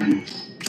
Peace.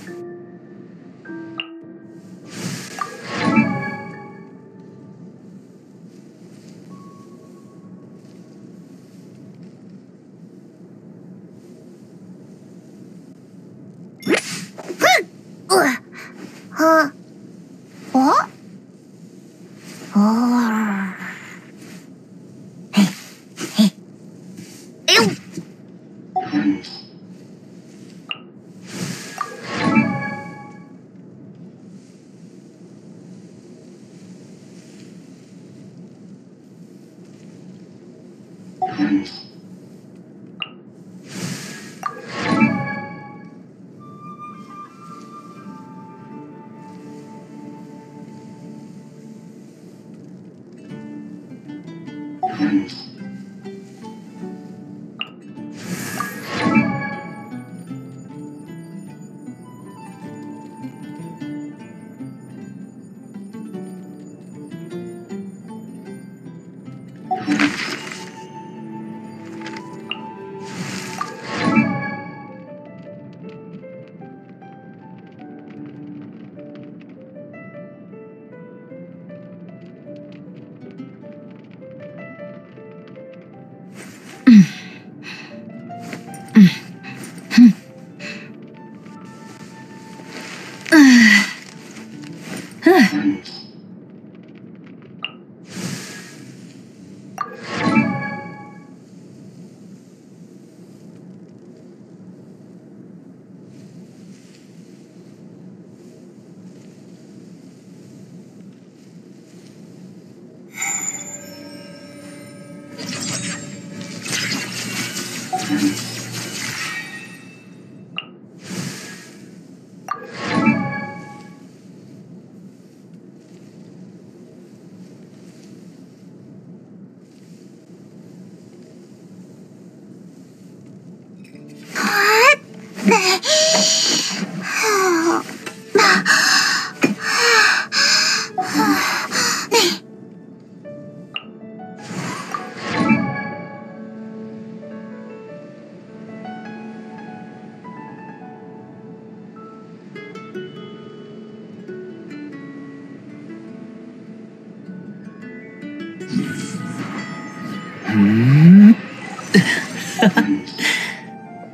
음.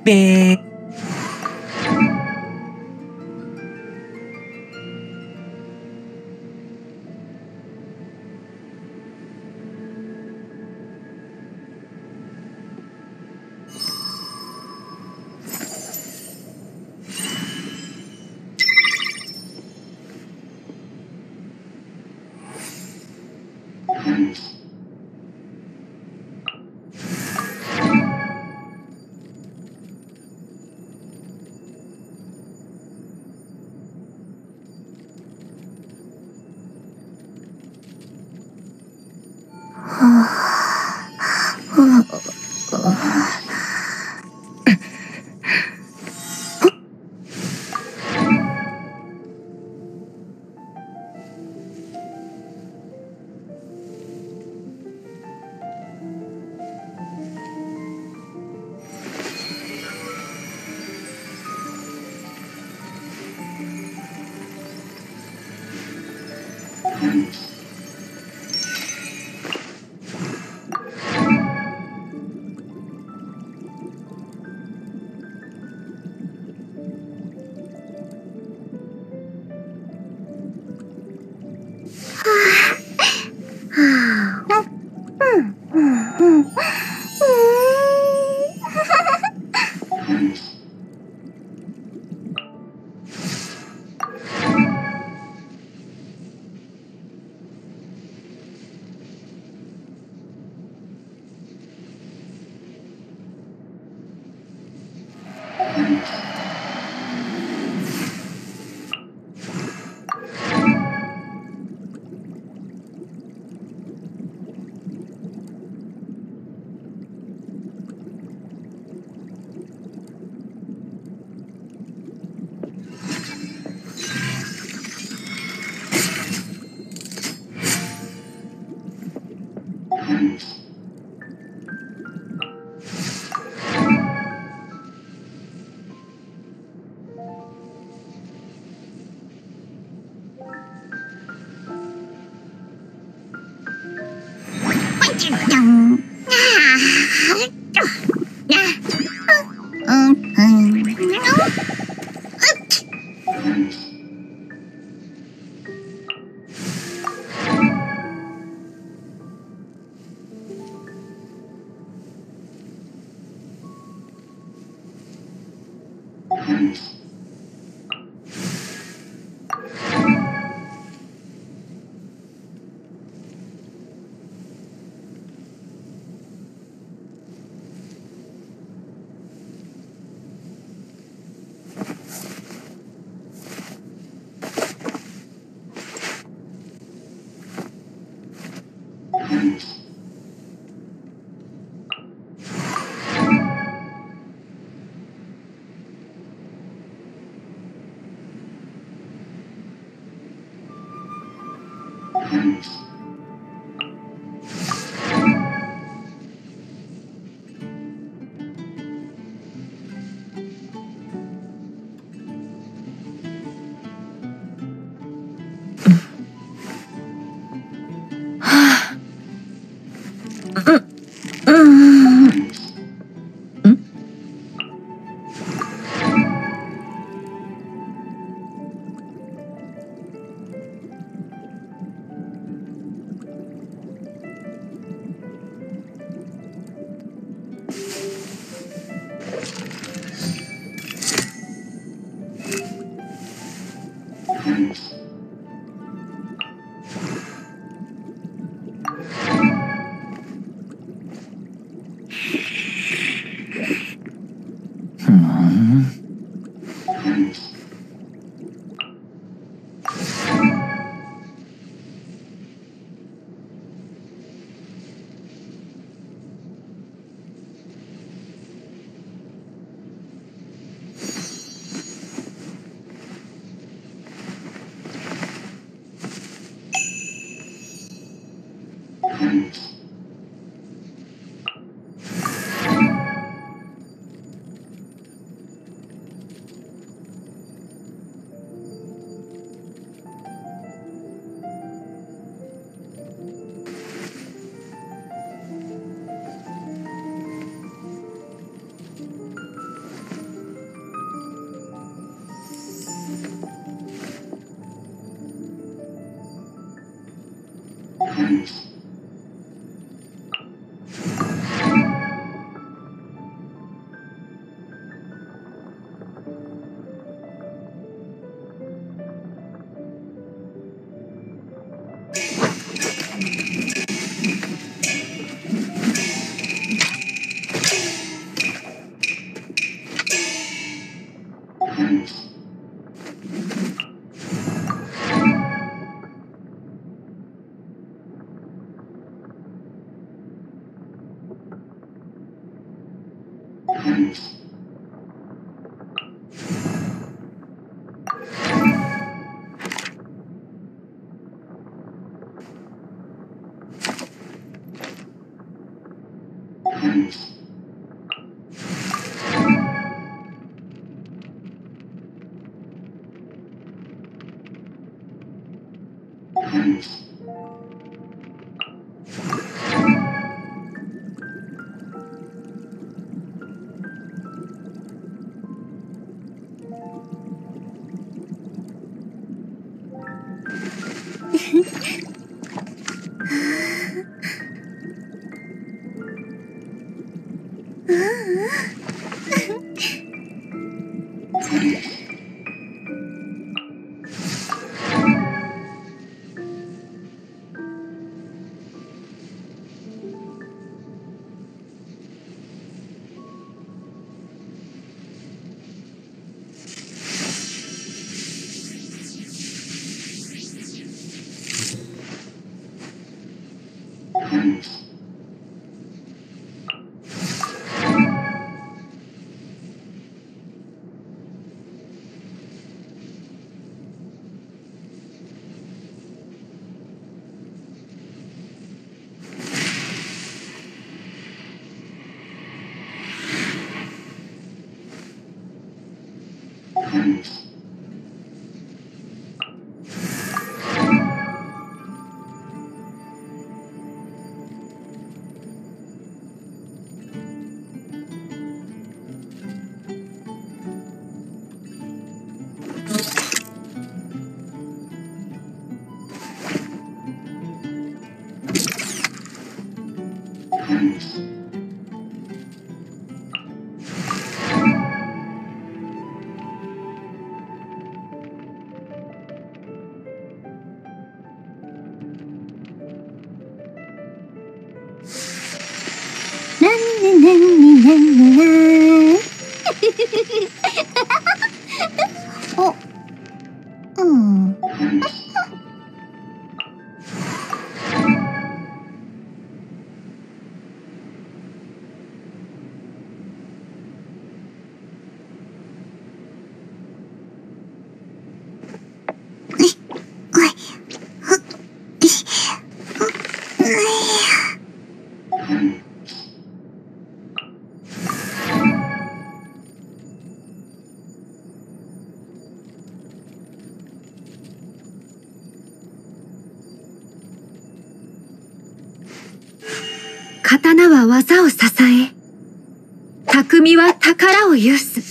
네. Peace. Thanks. ー なんねなん 宝を有す。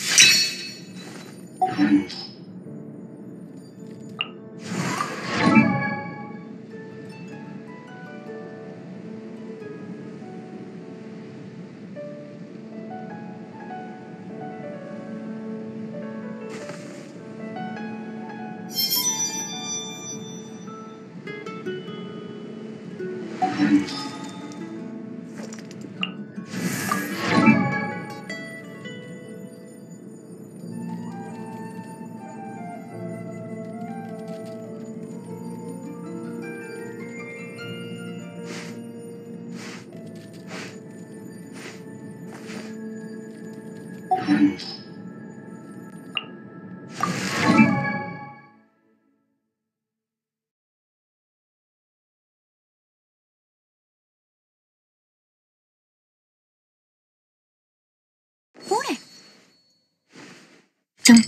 ちょん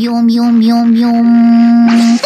ビョンビョンビョンビョン。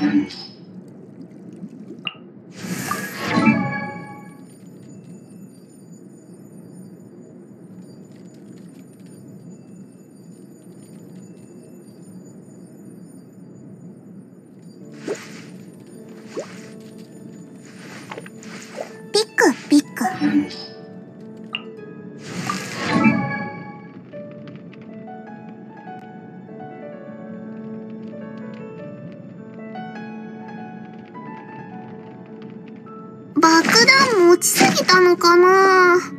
Amen. かな。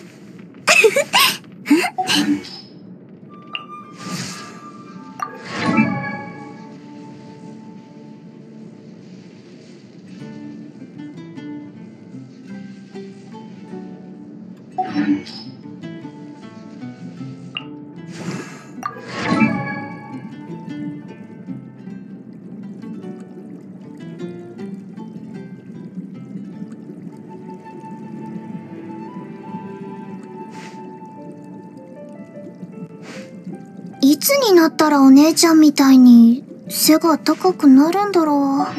ったらお姉ちゃんみたいに背が高くなるんだろう。あ